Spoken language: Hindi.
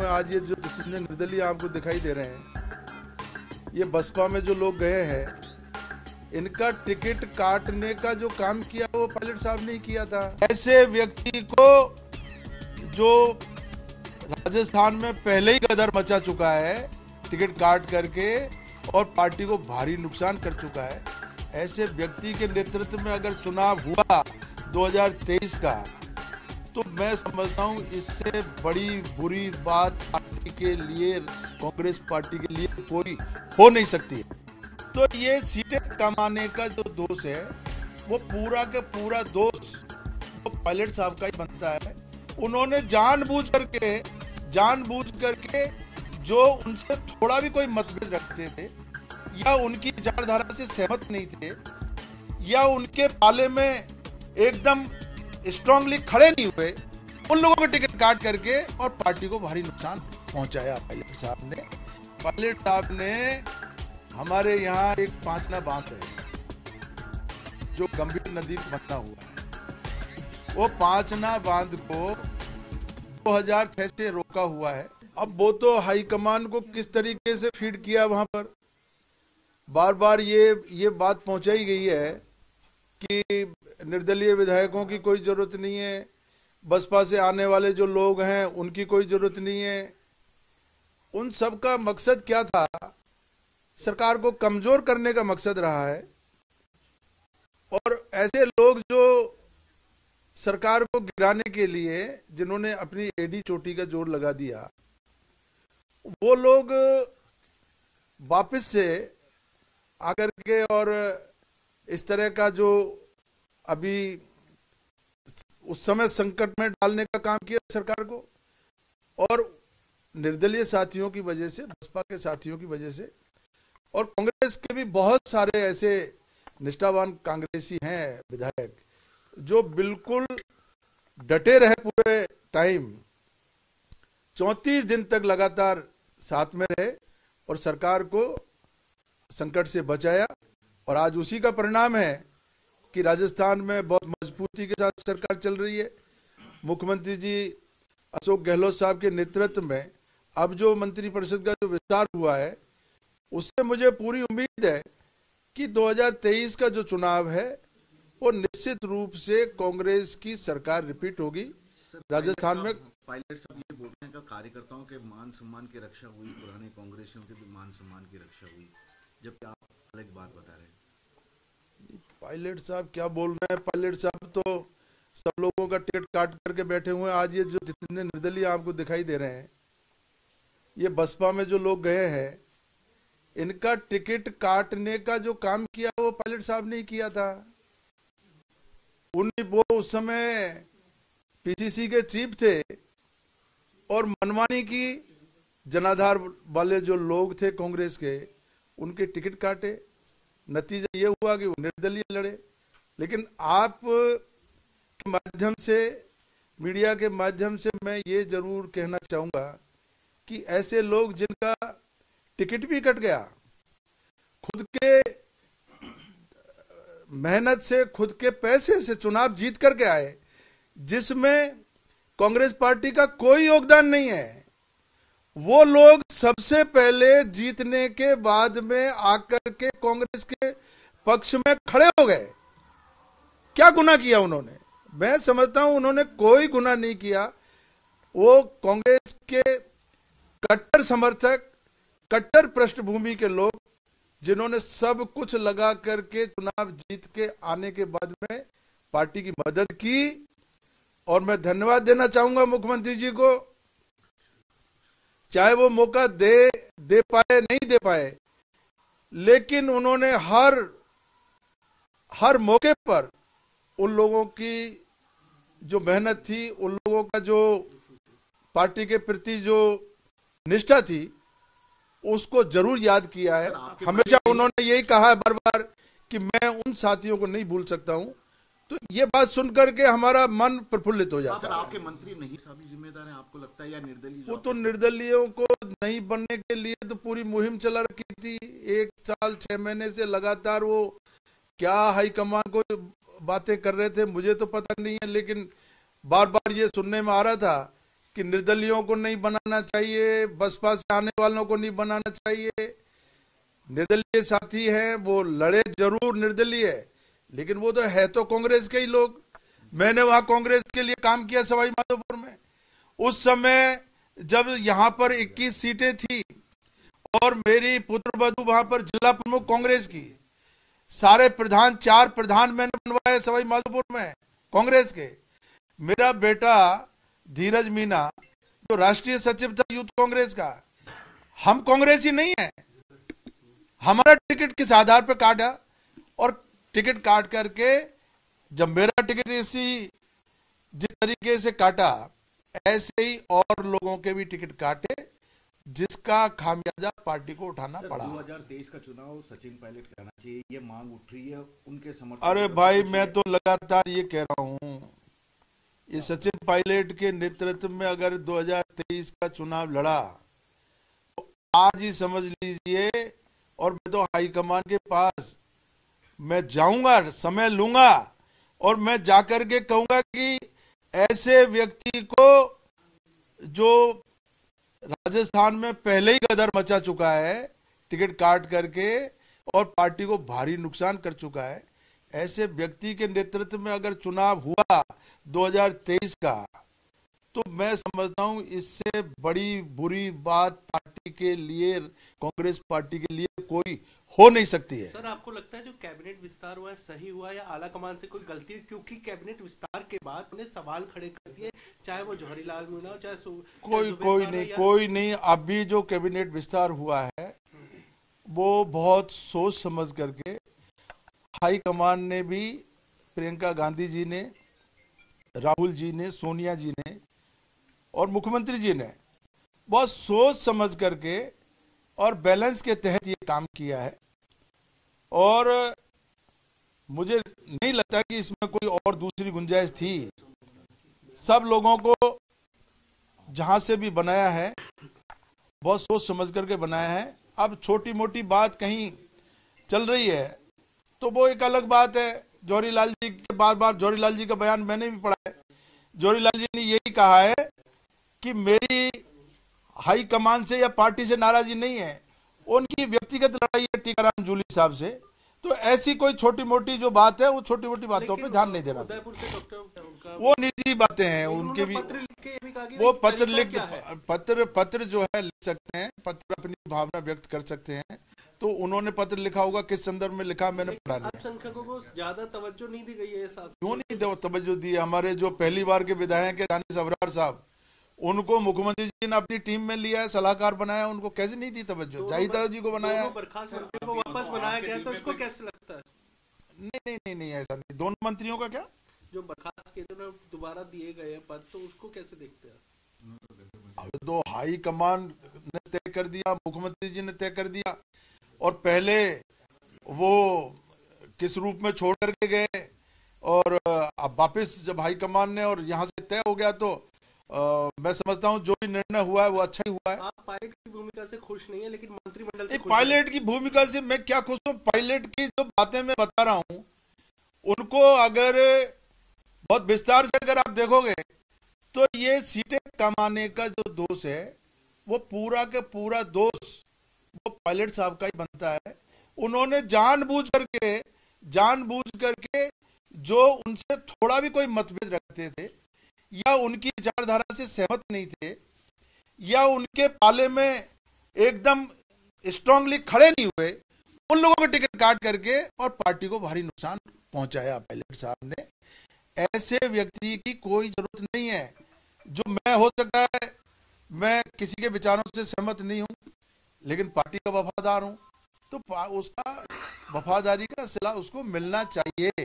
आज ये जो जितने निर्दलीय आपको दिखाई दे रहे हैं, ये बसपा में जो लोग गए हैं, इनका टिकट काटने का जो काम किया वो पायलट साहब ने किया था। ऐसे व्यक्ति को जो राजस्थान में पहले ही गदर मचा चुका है, टिकट काट करके और पार्टी को भारी नुकसान कर चुका है, ऐसे व्यक्ति के नेतृत्व में अगर चुनाव हुआ 2023 का मैं समझता हूँ इससे बड़ी बुरी बात पार्टी के लिए, कांग्रेस पार्टी के लिए कोई हो नहीं सकती। है तो ये सीटें कमाने का जो दोष है, वो पूरा के पूरा दोष वो पायलट साहब का ही बनता है। उन्होंने जानबूझ करके जानबूझ करके जो उनसे थोड़ा भी कोई मतभेद रखते थे, या उनकी विचारधारा से सहमत नहीं थे, या उनके पाले में एकदम स्ट्रांगली खड़े नहीं हुए, उन लोगों को टिकट काट करके और पार्टी को भारी नुकसान पहुँचाया। पायलट साहब ने, पायलट साहब ने हमारे यहाँ एक पांचना बाँध है, जो गंभीर नदी बना हुआ है। वो पांचना बाँध को 2006 से रोका हुआ है। अब वो तो हाईकमान को किस तरीके से फ़ीड किया वहाँ पर? बार बार ये ये बात पहुंचाई गई है कि निर्दलीय विधायकों की कोई ज़रूरत नहीं है, बसपा से आने वाले जो लोग हैं, उनकी कोई ज़रूरत नहीं है। उन सब का मकसद क्या था? सरकार को कमज़ोर करने का मकसद रहा है। और ऐसे लोग जो सरकार को गिराने के लिए जिन्होंने अपनी एडी चोटी का ज़ोर लगा दिया, वो लोग वापस से आकर के और इस तरह का जो अभी उस समय संकट में डालने का काम किया सरकार को और निर्दलीय साथियों की वजह से, बसपा के साथियों की वजह से, और कांग्रेस के भी बहुत सारे ऐसे निष्ठावान कांग्रेसी हैं विधायक, जो बिल्कुल डटे रहे पूरे टाइम। चौतीस दिन तक लगातार साथ में रहे और सरकार को संकट से बचाया। और आज उसी का परिणाम है कि राजस्थान में बहुत मजबूती के साथ सरकार चल रही है। मुख्यमंत्री जी अशोक गहलोत साहब के नेतृत्व में अब जो मंत्रिपरिषद का जो विस्तार हुआ है, उससे मुझे पूरी उम्मीद है कि 2023 का जो चुनाव है, वो निश्चित रूप से कांग्रेस की सरकार रिपीट होगी। राजस्थान में पायलट सब ये बोल रहे हैं कार्यकर्ताओं के मान सम्मान की रक्षा हुई, पुराने कांग्रेसियों के भी मान सम्मान की रक्षा हुई। जबकि आप अलग बात बता रहे हैं। पायलट साहब क्या बोल रहे हैं? पायलट साहब तो सब लोगों का टिकट काट करके बैठे हुए हैं। आज ये जो जितने निर्दलीय आपको दिखाई दे रहे हैं, ये बसपा में जो लोग गए हैं, इनका टिकट काटने का जो काम किया वो पायलट साहब ने किया था। उन वो उस समय पीसीसी के चीफ थे और मनमानी की जनाधार वाले जो लोग थे कांग्रेस के, उनके टिकट काटे। नतीजा ये हुआ कि वो निर्दलीय लड़े। लेकिन आप के माध्यम से, मीडिया के माध्यम से मैं ये ज़रूर कहना चाहूँगा कि ऐसे लोग जिनका टिकट भी कट गया, खुद के मेहनत से, खुद के पैसे से चुनाव जीत करके आए, जिसमें कांग्रेस पार्टी का कोई योगदान नहीं है, वो लोग सबसे पहले जीतने के बाद में आकर के कांग्रेस के पक्ष में खड़े हो गए। क्या गुना किया उन्होंने? मैं समझता हूँ उन्होंने कोई गुना नहीं किया। वो कांग्रेस के कट्टर समर्थक, कट्टर पृष्ठभूमि के लोग, जिन्होंने सब कुछ लगा करके चुनाव जीत के आने के बाद में पार्टी की मदद की। और मैं धन्यवाद देना चाहूँगा मुख्यमंत्री जी को। चाहे वो मौका दे दे पाए नहीं दे पाए लेकिन उन्होंने हर हर मौके पर उन लोगों की जो मेहनत थी उन लोगों का जो पार्टी के प्रति जो निष्ठा थी उसको ज़रूर याद किया है। हमेशा उन्होंने यही कहा है बार बार कि मैं उन साथियों को नहीं भूल सकता हूँ। तो ये बात सुनकर के हमारा मन प्रफुल्लित हो जाता है। आपके मंत्री नहीं सभी जिम्मेदार हैं आपको लगता है या निर्दलीय वो तो निर्दलीयों को नहीं बनने के लिए तो पूरी मुहिम चला रखी थी। एक साल छह महीने से लगातार वो क्या हाईकमान को बातें कर रहे थे मुझे तो पता नहीं है लेकिन बार बार ये सुनने में आ रहा था कि निर्दलियों को नहीं बनाना चाहिए बसपा से आने वालों को नहीं बनाना चाहिए। निर्दलीय साथी हैं वो लड़े ज़रूर निर्दलीय लेकिन वो तो है तो कांग्रेस के ही लोग। मैंने वहाँ कांग्रेस के लिए काम किया सवाई माधोपुर में। उस समय जब यहाँ पर 21 सीटें थी और मेरी पुत्र बधु वहाँ पर जिला प्रमुख कांग्रेस की, सारे प्रधान, चार प्रधान मैंने बनवाए सवाई माधोपुर में, कांग्रेस के। मेरा बेटा धीरज मीना, जो राष्ट्रीय सचिव था यूथ कांग्रेस का, हम कांग्रेस ही नहीं है। हमारा टिकट किस आधार पर काटा? टिकट काट करके जब मेरा टिकट इसी जिस तरीके से काटा ऐसे ही और लोगों के भी टिकट काटे जिसका खामियाजा पार्टी को उठाना पड़ा। 2023 का चुनाव सचिन पायलट कराना चाहिए ये मांग उठ रही है उनके समर्थन अरे भाई मैं तो लगातार ये कह रहा हूँ ये सचिन पायलट के नेतृत्व में अगर 2023 का चुनाव लड़ा तो आज ही समझ लीजिए और मैं तो हाईकमान के पास मैं जाऊँगा, समय लूँगा और मैं जाकर के कहूँगा कि ऐसे व्यक्ति को जो राजस्थान में पहले ही गदर मचा चुका है, टिकट काट करके और पार्टी को भारी नुकसान कर चुका है, ऐसे व्यक्ति के नेतृत्व में अगर चुनाव हुआ 2023 का तो मैं समझता हूँ इससे बड़ी बुरी बात पार्टी के लिए कांग्रेस पार्टी के लिए कोई हो नहीं सकती है। सर आपको लगता है जो कैबिनेट विस्तार हुआ है सही हुआ या आला कमान से कोई गलती है? क्योंकि कैबिनेट विस्तार के बाद उन्हें सवाल खड़े कर दिए चाहे वो जौहरीलाल मीणा हो चाहे कोई कोई नहीं कोई नहीं अभी जो कैबिनेट विस्तार हुआ है वो बहुत सोच समझ करके हाई कमान ने भी प्रियंका गांधी जी ने राहुल जी ने सोनिया जी ने और मुख्यमंत्री जी ने बहुत सोच समझ करके और बैलेंस के तहत ये काम किया है। और मुझे नहीं लगता कि इसमें कोई और दूसरी गुंजाइश थी। सब लोगों को जहाँ से भी बनाया है, बहुत सोच समझ करके बनाया है। अब छोटी मोटी बात कहीं चल रही है तो वो एक अलग बात है। जौहरी लाल जी के बार बार जौहरी लाल जी का बयान मैंने भी पढ़ा है। जौहरी लाल जी ने यही कहा है कि मेरी हाई कमान से या पार्टी से नाराज़गी नहीं है उनकी व्यक्तिगत लड़ाई है टीकाराम जूली साहब से। तो ऐसी कोई छोटी मोटी जो बात है वो छोटी मोटी बातों पे ध्यान नहीं देना। वो निजी बातें हैं उनके भी वो पत्र लिख पत्र पत्र जो है लिख सकते हैं पत्र अपनी भावना व्यक्त कर सकते हैं। तो उन्होंने पत्र लिखा होगा किस संदर्भ में लिखा मैंने पढ़ा नहीं को ज़्यादा तवज्जो नहीं दी गई है क्यों नहीं तवज्जो दी हमारे जो पहली बार के विधायक है दानिश अबरार साहब उनको मुख्यमंत्री जी ने अपनी टीम में लिया है सलाहकार बनाया उनको कैसे नहीं दी तवज्जो? जाहिदा जी को बनाया वापस बनाया गया तो इसको कैसे लगता है? नहीं नहीं नहीं नहीं ऐसा नहीं। दोनों मंत्रियों का क्या? जो बर्खास्त के दोबारा दिए गए हैं पद तो उसको कैसे देखते हैं? अब तो हाई कमान ने तय कर दिया मुख्यमंत्री जी ने तय कर दिया। और पहले वो किस रूप में छोड़ करके गए और अब वापस जब हाई कमान ने और यहाँ से तय हो गया तो आ, मैं समझता हूँ जो भी निर्णय हुआ है वो अच्छा ही हुआ है। आप पायलट की भूमिका से खुश नहीं है लेकिन मंत्रिमंडल से पायलट की भूमिका से मैं क्या खुश हूँ? पायलट की जो बातें मैं बता रहा हूँ उनको अगर बहुत विस्तार से अगर आप देखोगे तो ये सीटें कमाने का जो दोष है वो पूरा के पूरा दोष वो पायलट साहब का ही बनता है। उन्होंने जानबूझ करके जानबूझ करके जो उनसे थोड़ा भी कोई मतभेद रखते थे या उनकी विचारधारा से सहमत नहीं थे, या उनके पाले में एकदम स्ट्रांगली खड़े नहीं हुए, उन लोगों को टिकट काट करके और पार्टी को भारी नुकसान पहुँचाया। पायलट साहब ने, ऐसे व्यक्ति की कोई ज़रूरत नहीं है। जो मैं हो सकता है, मैं किसी के विचारों से सहमत नहीं हूँ, लेकिन पार्टी का वफादार हूँ तो उसका वफादारी का सिला उसको मिलना चाहिए।